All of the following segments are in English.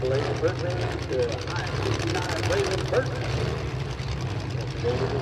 Belated birthday to I-69 Raymond Burton. Yesterday was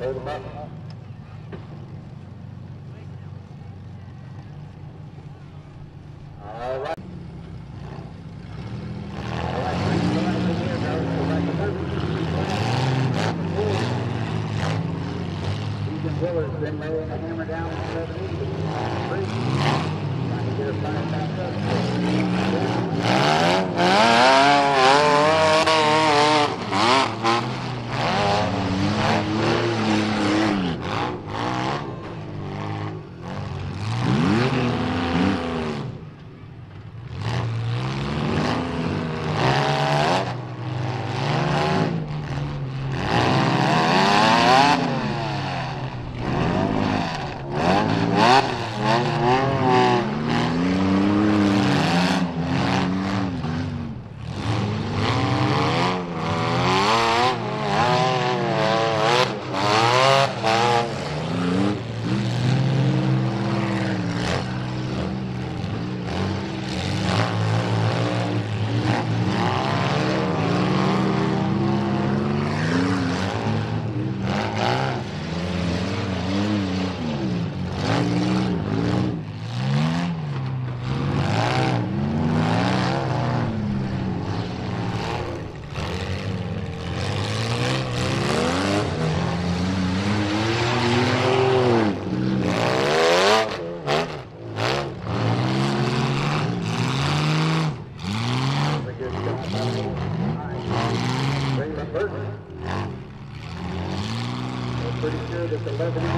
Hermano. Sure that